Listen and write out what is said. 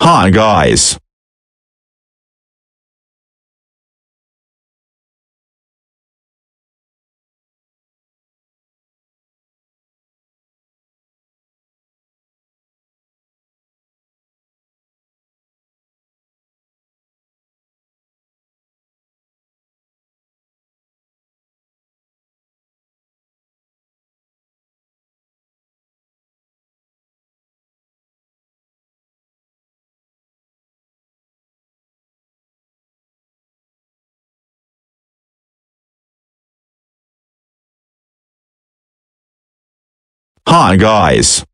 Hi guys. Hi guys.